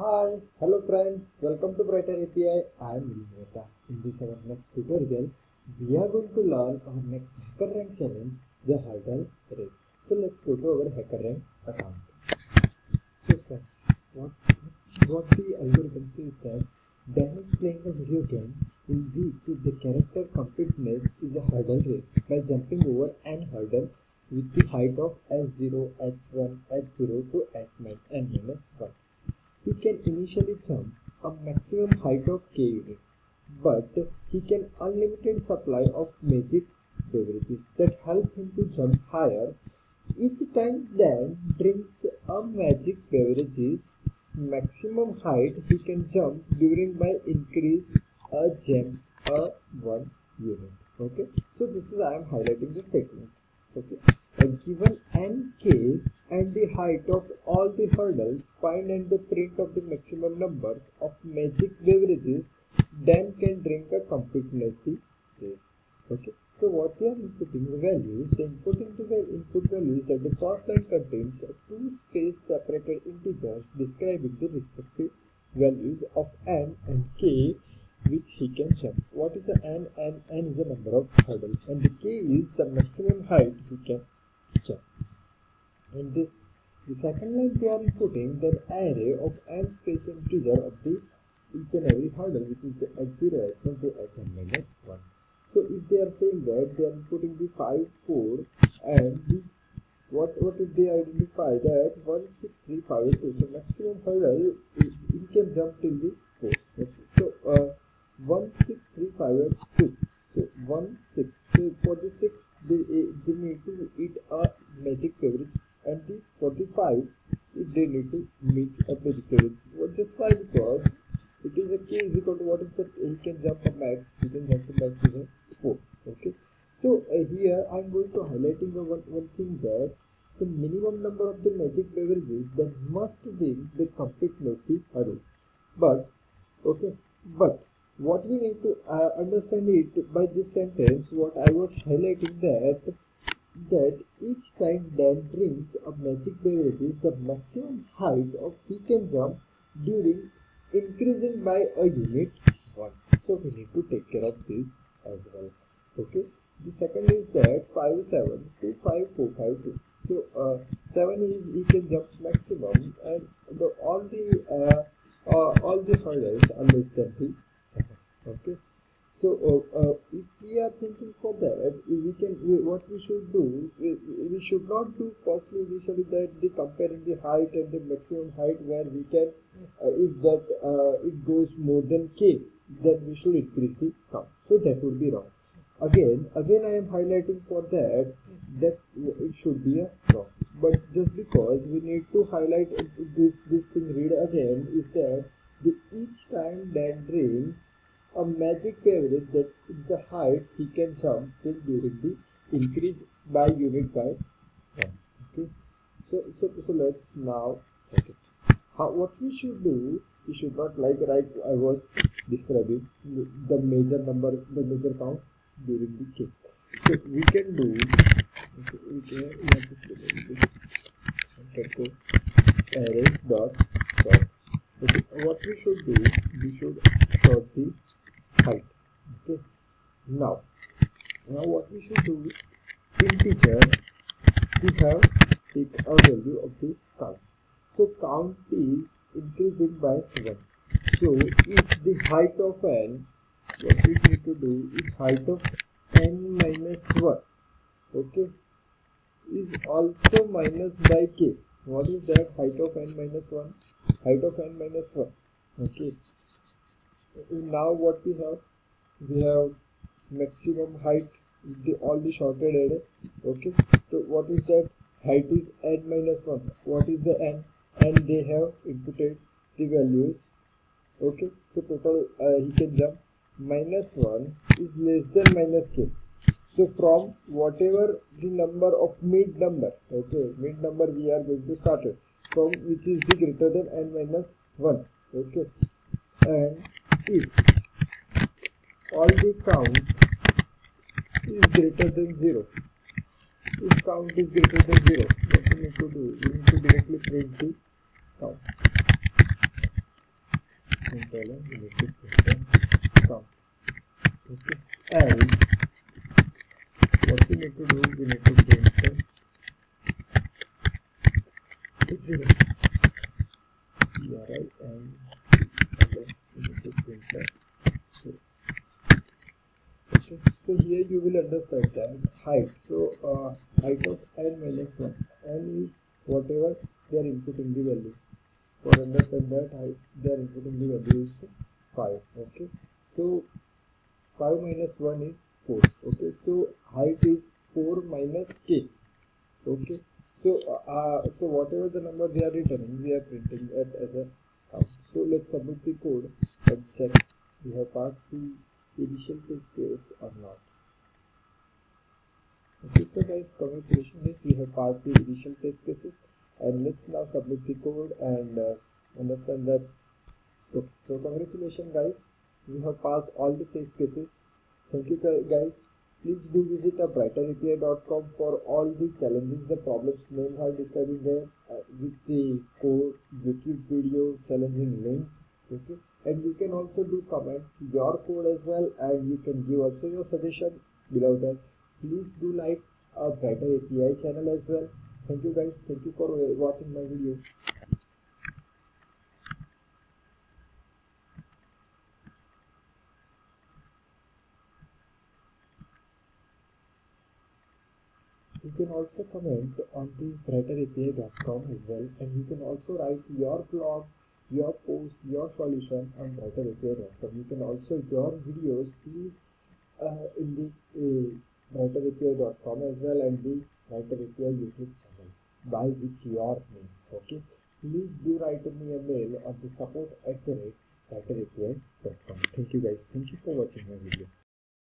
Hi, hello friends, welcome to Brighter API. I am Vilinata. In this our next tutorial, we are going to learn our next HackerRank challenge, the hurdle race. So let's go to our HackerRank account. So friends, what what the algorithm says that Dan is playing a video game in which the character completeness is a hurdle race by jumping over an hurdle with the height of h0, h1, h0 to h n minus 1. He can initially jump a maximum height of k units, but he can unlimited supply of magic beverages that help him to jump higher. Each time Dan drinks a magic beverages, maximum height he can jump during by increase a gem a one unit. Okay, so this is I am highlighting the statement. Okay, a given n k and the height of all the hurdles, find and the print of the maximum numbers of magic beverages, Dan can drink a completely race. Okay, so what we are inputting the values, the inputting the input values that the first line contains two space separated integers describing the respective values of n and k which he can jump. What is the n? n? n is the number of hurdles and the k is the maximum height he can jump. And the, the second line they are inputting the array of n space integer of the each and every hurdle which is the h0, h1 to hn minus 1. So if they are saying that they are inputting the 5, 4 and the, what what if they identify that 1, 6, 3, 5, 2. So maximum hurdle he can jump till the 4. Okay. So uh, 1, 6, 3, 5 and 2. So 1, 6. So for the 6 they, they need to eat a magic beverage and the 45 if they need to meet a magic just why because it is a k is equal to what is that he can jump a max, he can jump a max is a 4. Okay. So uh, here I am going to highlighting the one, one thing that the minimum number of the magic beverages that must win the completeness the hurdle. But okay, but what we need to uh, understand it by this sentence, what I was highlighting that that each time Dan drinks a magic beverage, the maximum height of he can jump during increasing by a unit 1. So we need to take care of this as well. Okay. The second is that 5, 7, 2, 5, 4, 5, 2. So uh, 7 is he can jump maximum and the, all the uh, uh, all the hurdles are less than the 7. Okay. So uh, uh, if we are thinking for that, we can we, what we should do. We, we should not do firstly initially that the comparing the height and the maximum height where we can if that uh, it goes more than k, then we should increase the count. So that would be wrong. Again, again I am highlighting for that that it should be a wrong. But just because we need to highlight this this thing read again is that the each time that drinks a magic beverage that the height he can jump till during the increase by unit by 1 okay so so so let's now check it how what we should do we should not like right i was describing the major number the major count during the kick so we can do okay, we can we have to dot sort okay what we should do we should sort the height. Okay now now what we should do integer we have take a value of the count so count is increasing by 1 so if the height of n what we need to do is height of n minus 1 okay is also minus by k. What is that? Height of n minus 1 height of n minus 1 okay. Now what we have? We have maximum height the all the shorted array okay. So what is that? Height is n minus 1 what is the n and they have inputted the values. Okay so total uh, he can jump. Minus 1 is less than minus k. So from whatever the number of mid number okay mid number we are going to start it. From which is the greater than n minus 1 okay. And if all the count is greater than 0 if count is greater than 0 what we need to do we need to directly print the print okay else what we need to do we need to print the zero URI and okay so here you will understand that height. So uh, height of n minus 1 n is whatever they are inputting the value for understand that height they are inputting the value is 5 okay? So 5 minus 1 is 4 okay? So height is 4 minus k okay? So uh, uh, so whatever the number they are returning we are printing it as a count so let's submit the code and check we have passed the initial test case or not. Okay so guys congratulations we have passed the initial test cases and let's now submit the code and uh, understand that. So, so congratulations guys. We have passed all the test cases. Thank you guys. Please do visit a brighterAPI.com for all the challenges the problems names are describing there uh, with the code youtube video challenging link okay? And you can also do comment your code as well and you can give also your suggestion. Below that please do like our brighter api channel as well thank you guys thank you for watching my video you can also comment on the brighterAPI.com as well and you can also write your blog your post, your solution on brighterAPI.com. You can also your videos please uh, in the uh, brighterAPI.com as well and the brighterAPI YouTube channel by which your name. Okay, please do write me a mail on the support at the rate brighterAPI.com. Thank you guys. Thank you for watching my video.